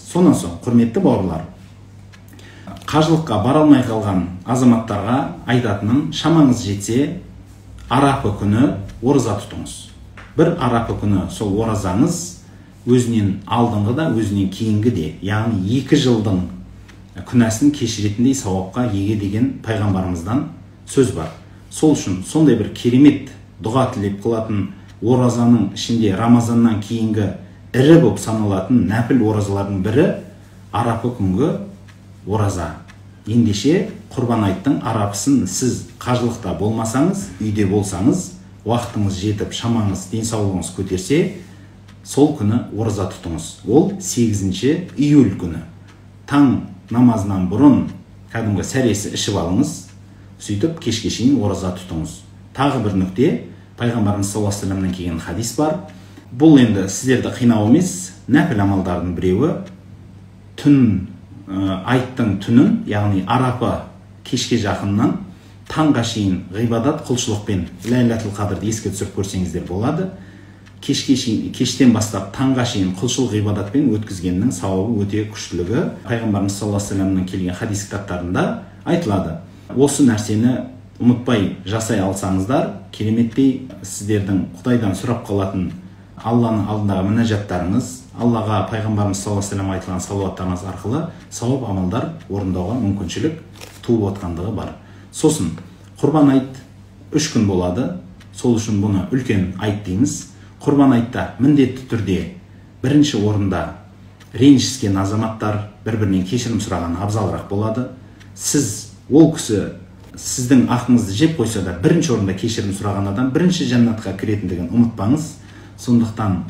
сонан соң құрметті бауырлар қажылыққа бара алмай қалған азаматтарға айтатыным шамаңыз жетсе арапы күні ораза тұтыңыз. Бір арапы күні сол оразаңыз өзінен алдыңғы да өзінен кейінгі де яғни екі жылдың күнәсін кешіретіндей сауапқа еге деген пайғамбарымыздан сөз бар. Сол үшін сондай бір керемет дұға тілеп қылатын оразаның ішінде рамазаннан кейінгі ірі болып саналатын нәпіл оразалардың бірі арапы күнгі ораза. Ендеше құрбан айттың арапысын сіз қажылықта болмасаңыз үйде болсаңыз уақытыңыз жетіп шамаңыз денсаулығыңыз көтерсе сол күні ораза тұтыңыз. Ол 8 июль күні. Таң намазынан бұрын кәдімгі сәресі ішіп алыңыз сөйтіп кешке шейін ораза тұтыңыз. Тағы бір нүкте. Пайғамбарымыз саллаллаху вассаламнан келген хадис бар. Бұл енді сіздерді қинау емес нәпіл амалдардың біреуі түн айттың түнін яғни арапа кешке жақыннан таңға шейін ғибадат құлшылықпен ләйләтіл қадырды еске түсіріп көрсеңіздер болады. Кешке шейін кештен бастап таңға шейін құлшылық ғибадатпен өткізгеннің сауабы өте күштілігі. Пайғамбарымыз саллаллаху алейhi вассаламның келген хадис кітаптарында айтылады. Осы нәрсені ұмытпай жасай алсаңыздар кереметтей сіздердің құдайдан сұрап қалатын алланың алдындағы мінәжаттарыңыз аллаға пайғамбарымыз саллаллаху вассалам айтылған салауаттарыңыз арқылы сауап амалдар орындауға мүмкіншілік туып отқандығы бар. Сосын құрбан айт үш күн болады. Сол үшін бұны үлкен айт дейміз. Құрбан айтта міндетті түрде бірінші орында ренжіскен азаматтар бір бірінен кешірім сұраған абзалырақ болады. Сіз ол кісі сіздің ақыңызды жеп қойса да бірінші орында кешірім сұраған адам бірінші жәннатқа кіретіндігін ұмытпаңыз. Сондықтан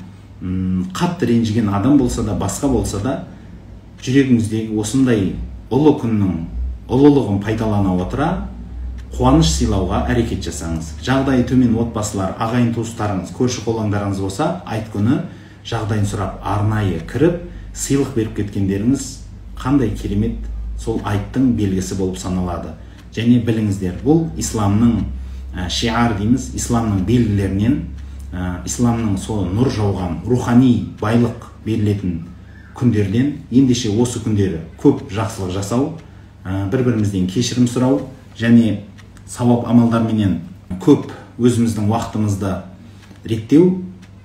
қатты ренжіген адам болса да басқа болса да жүрегіңіздегі осындай ұлы күннің ұлылығын пайдалана отыра қуаныш сыйлауға әрекет жасаңыз. Жағдайы төмен отбасылар ағайын туыстарыңыз көрші қолаңдарыңыз болса айт күні жағдайын сұрап арнайы кіріп сыйлық беріп кеткендеріңіз қандай керемет сол айттың белгісі болып саналады. Және біліңіздер бұл исламның шиар дейміз исламның белгілерінен ә, исламның сол нұр жауған рухани байлық берілетін күндерден ендеше осы күндері көп жақсылық жасау ә, бір бірімізден кешірім сұрау және сауап амалдарменен көп өзіміздің уақытымызды реттеу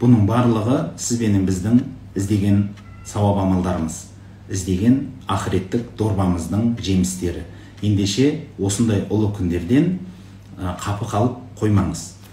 бұның барлығы сіз бенен біздің іздеген сауап амалдарымыз іздеген ақыреттік дорбамыздың жемістері. Ендеше осындай ұлы күндерден қапы қалып қоймаңыз.